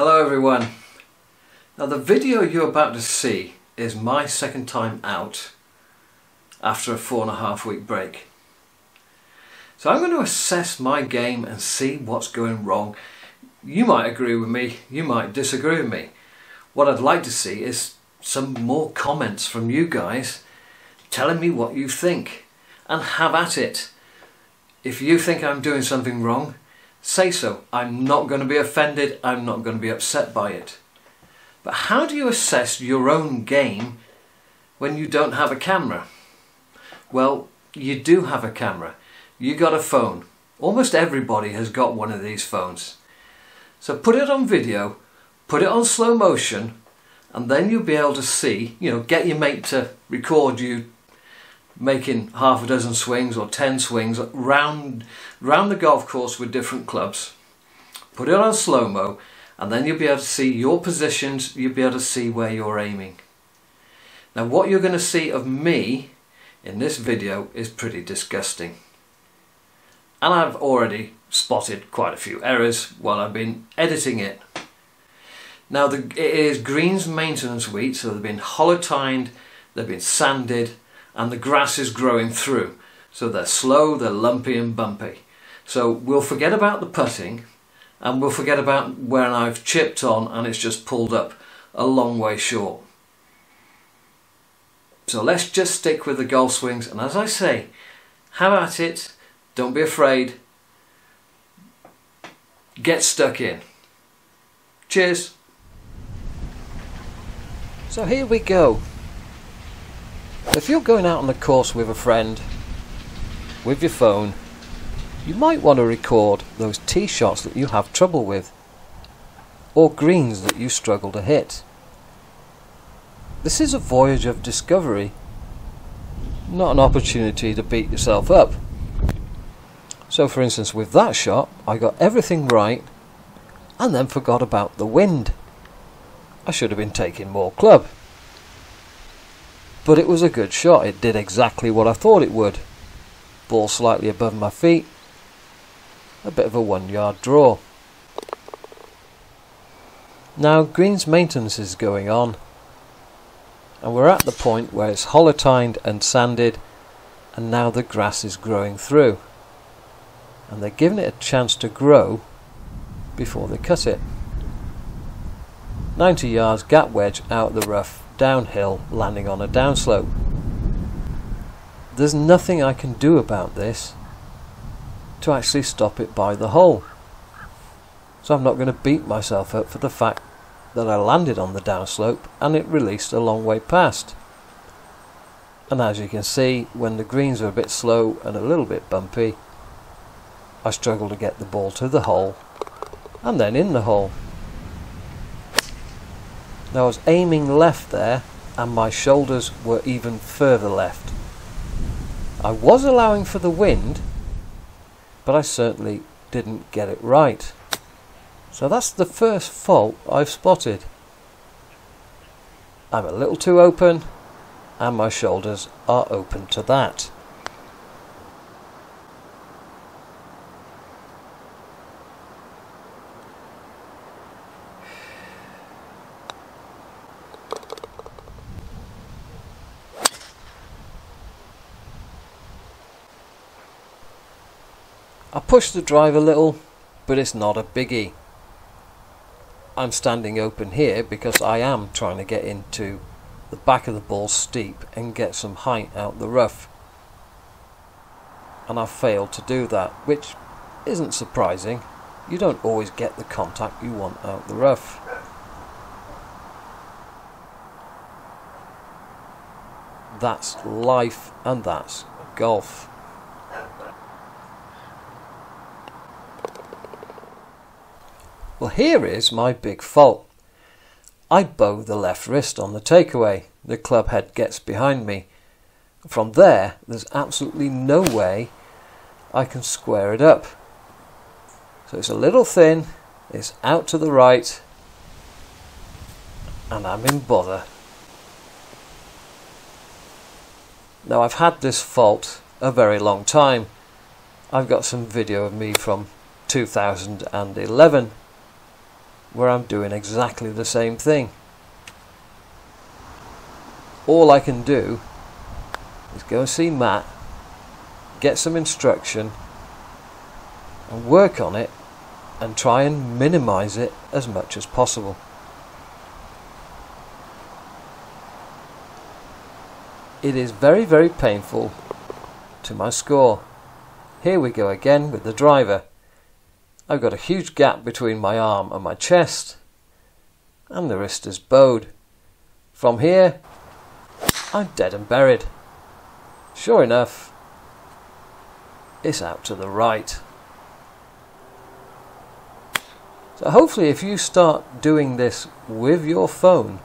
Hello everyone. Now the video you're about to see is my second time out after a four and a half week break. So I'm going to assess my game and see what's going wrong. You might agree with me, you might disagree with me. What I'd like to see is some more comments from you guys telling me what you think and have at it. If you think I'm doing something wrong, say so. I'm not going to be offended, I'm not going to be upset by it. But how do you assess your own game when you don't have a camera? Well, you do have a camera. You got a phone. Almost everybody has got one of these phones. So put it on video, put it on slow motion, and then you'll be able to see, you know, get your mate to record you making half a dozen swings or ten swings round, round the golf course with different clubs. Put it on slow-mo and then you'll be able to see your positions, you'll be able to see where you're aiming. Now what you're going to see of me in this video is pretty disgusting. And I've already spotted quite a few errors while I've been editing it. Now the, it is greens maintenance wheat, so they've been hollow tined, they've been sanded, and the grass is growing through. So they're slow, they're lumpy and bumpy. So we'll forget about the putting and we'll forget about when I've chipped on and it's just pulled up a long way short. So let's just stick with the golf swings and as I say, have at it, don't be afraid, get stuck in. Cheers! So here we go. If you're going out on the course with a friend, with your phone, you might want to record those tee shots that you have trouble with, or greens that you struggle to hit. This is a voyage of discovery, not an opportunity to beat yourself up. So for instance with that shot, I got everything right and then forgot about the wind. I should have been taking more club. But it was a good shot. It did exactly what I thought it would. Ball slightly above my feet. A bit of a one yard draw. Now greens maintenance is going on. And we're at the point where it's holotined and sanded and now the grass is growing through. And they're giving it a chance to grow before they cut it. 90 yards gap wedge out the rough downhill landing on a downslope. There's nothing I can do about this to actually stop it by the hole. So I'm not going to beat myself up for the fact that I landed on the downslope and it released a long way past. And as you can see, when the greens are a bit slow and a little bit bumpy, I struggled to get the ball to the hole and then in the hole. Now I was aiming left there and my shoulders were even further left. I was allowing for the wind, but I certainly didn't get it right. So that's the first fault I've spotted. I'm a little too open and my shoulders are open to that. Push the drive a little, but it's not a biggie. I'm standing open here because I am trying to get into the back of the ball steep and get some height out the rough. And I've failed to do that, which isn't surprising. You don't always get the contact you want out the rough. That's life and that's golf. Well, here is my big fault. I bow the left wrist on the takeaway. The club head gets behind me. From there, there's absolutely no way I can square it up. So it's a little thin, it's out to the right, and I'm in bother. Now I've had this fault a very long time. I've got some video of me from 2011 where I'm doing exactly the same thing. All I can do is go and see Matt, get some instruction, and work on it and try and minimize it as much as possible. It is very, very painful to my score. Here we go again with the driver. I've got a huge gap between my arm and my chest, and the wrist is bowed. From here, I'm dead and buried. Sure enough, it's out to the right. So hopefully if you start doing this with your phone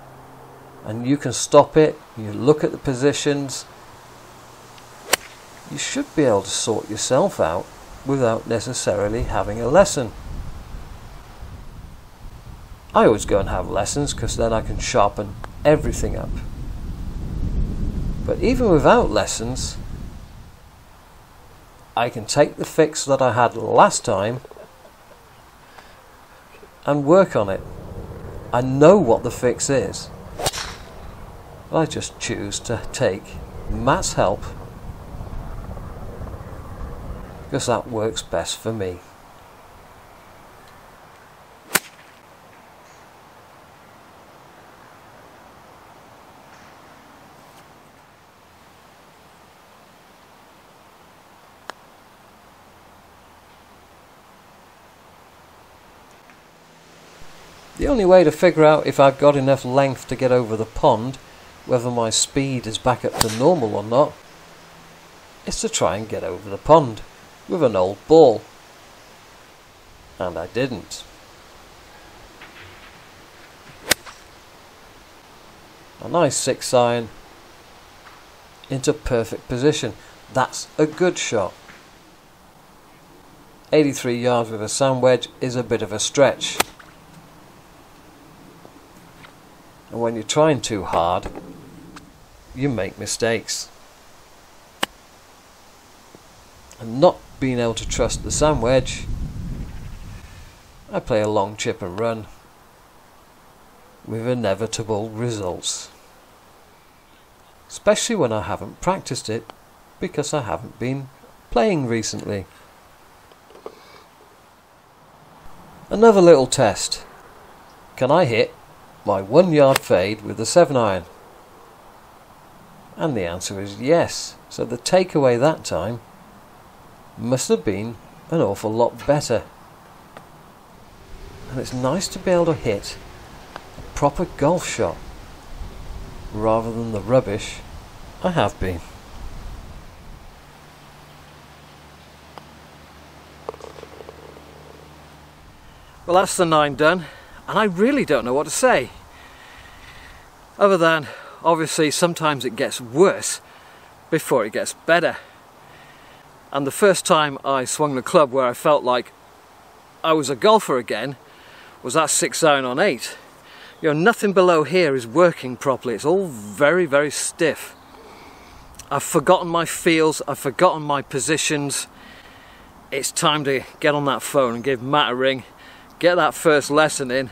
and you can stop it, you look at the positions, you should be able to sort yourself out without necessarily having a lesson. I always go and have lessons because then I can sharpen everything up. But even without lessons, I can take the fix that I had last time and work on it. I know what the fix is. I just choose to take Matt's help because that works best for me. The only way to figure out if I've got enough length to get over the pond, whether my speed is back up to normal or not, is to try and get over the pond with an old ball. And I didn't. A nice six iron into perfect position. That's a good shot. 83 yards with a sand wedge is a bit of a stretch. And when you're trying too hard, you make mistakes. And not being able to trust the sand wedge, I play a long chip and run with inevitable results. Especially when I haven't practiced it because I haven't been playing recently. Another little test. Can I hit my one yard fade with the 7 iron? And the answer is yes. So the takeaway that time must have been an awful lot better. And it's nice to be able to hit a proper golf shot rather than the rubbish I have been. Well, that's the nine done and I really don't know what to say. Other than, obviously, sometimes it gets worse before it gets better. And the first time I swung the club where I felt like I was a golfer again was that six iron on eight. You know, nothing below here is working properly. It's all very, very stiff. I've forgotten my feels, I've forgotten my positions. It's time to get on that phone and give Matt a ring get that first lesson in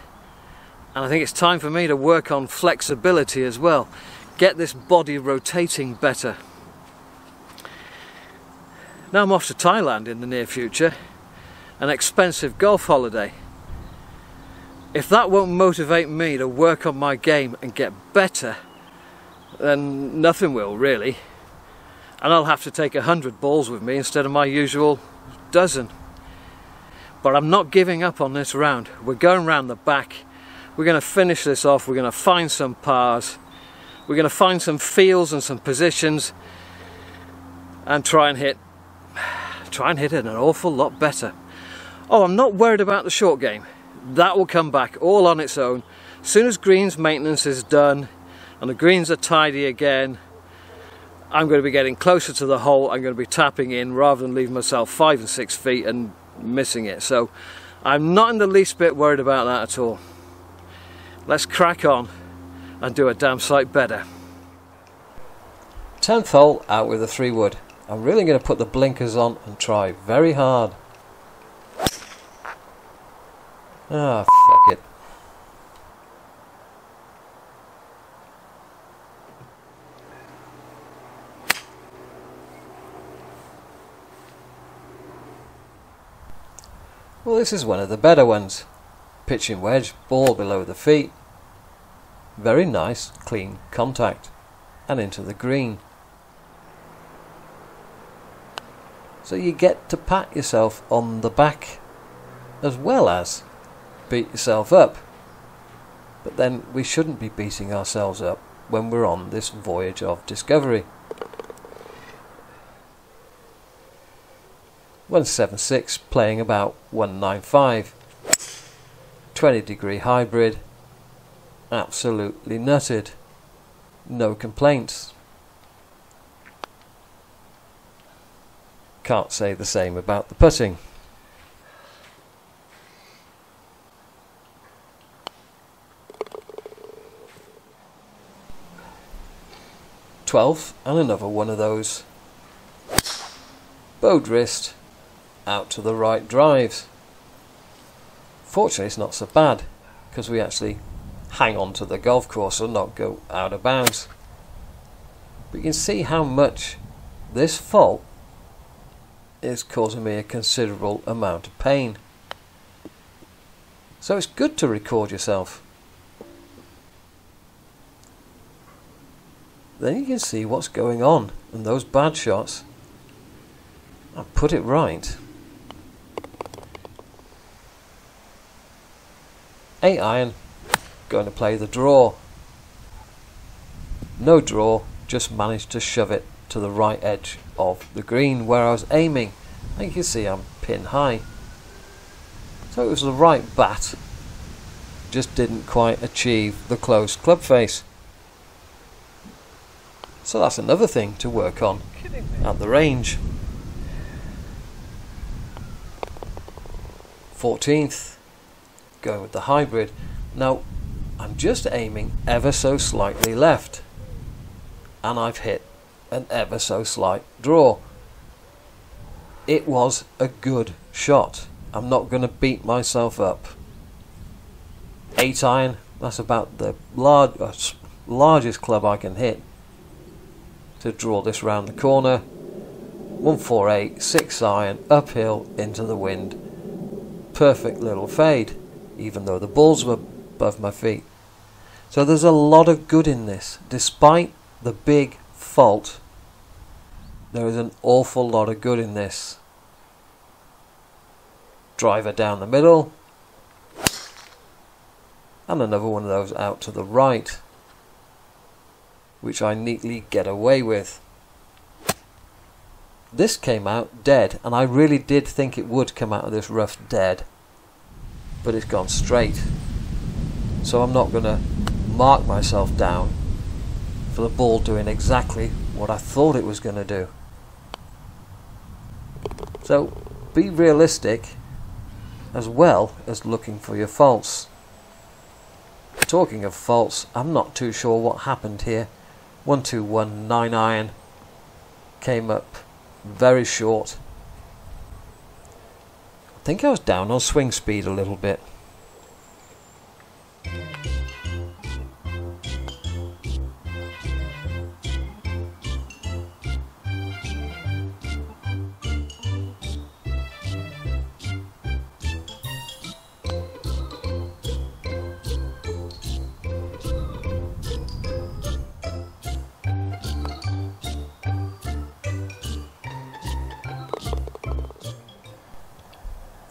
and I think it's time for me to work on flexibility as well get this body rotating better now I'm off to Thailand in the near future an expensive golf holiday if that won't motivate me to work on my game and get better then nothing will really and I'll have to take a hundred balls with me instead of my usual dozen but I'm not giving up on this round. We're going round the back. We're going to finish this off. We're going to find some pars. We're going to find some feels and some positions and try and hit try and hit it an awful lot better. Oh, I'm not worried about the short game. That will come back all on its own. As soon as greens maintenance is done and the greens are tidy again, I'm going to be getting closer to the hole. I'm going to be tapping in rather than leaving myself five and six feet and missing it. So I'm not in the least bit worried about that at all. Let's crack on and do a damn sight better. 10th hole out with a 3 wood. I'm really going to put the blinkers on and try very hard. Ah, oh, it. Well, this is one of the better ones. Pitching wedge, ball below the feet. Very nice, clean contact. And into the green. So you get to pat yourself on the back as well as beat yourself up. But then we shouldn't be beating ourselves up when we're on this voyage of discovery. 176 playing about 195. 20 degree hybrid. Absolutely nutted. No complaints. Can't say the same about the putting. Twelve and another one of those. Bowed wrist out to the right drives. Fortunately it's not so bad because we actually hang on to the golf course and not go out of bounds. But you can see how much this fault is causing me a considerable amount of pain. So it's good to record yourself. Then you can see what's going on and those bad shots. I put it right. 8 iron, going to play the draw. No draw, just managed to shove it to the right edge of the green where I was aiming. And you can see I'm pin high. So it was the right bat, just didn't quite achieve the closed club face. So that's another thing to work on at the range. 14th, going with the hybrid. Now, I'm just aiming ever so slightly left, and I've hit an ever so slight draw. It was a good shot. I'm not going to beat myself up. 8 iron, that's about the large, uh, largest club I can hit to draw this round the corner. 148, 6 iron, uphill into the wind. Perfect little fade, even though the balls were above my feet. So there's a lot of good in this, despite the big fault there is an awful lot of good in this. Driver down the middle. And another one of those out to the right. Which I neatly get away with. This came out dead, and I really did think it would come out of this rough dead. But it's gone straight. So I'm not going to mark myself down for the ball doing exactly what I thought it was going to do. So be realistic as well as looking for your faults. Talking of faults, I'm not too sure what happened here. 121 9 iron came up very short. I think I was down on swing speed a little bit.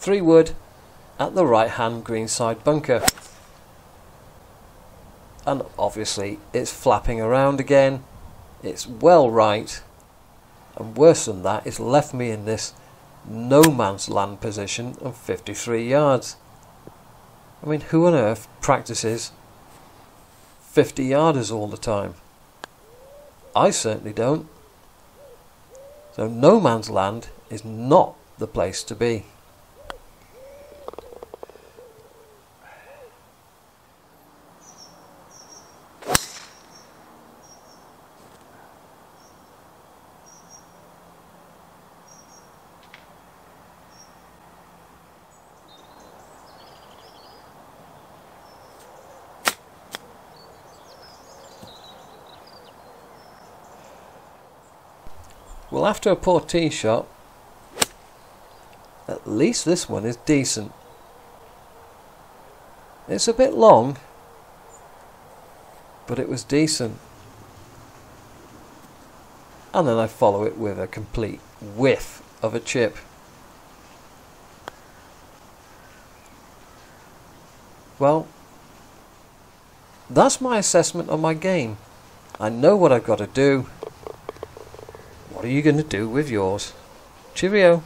Three wood at the right hand greenside bunker. And obviously it's flapping around again. It's well right. And worse than that, it's left me in this no man's land position of 53 yards. I mean, who on earth practices 50 yarders all the time? I certainly don't. So no man's land is not the place to be. Well, after a poor tee shot, at least this one is decent. It's a bit long, but it was decent. And then I follow it with a complete whiff of a chip. Well, that's my assessment on my game. I know what I've got to do. What are you going to do with yours? Cheerio.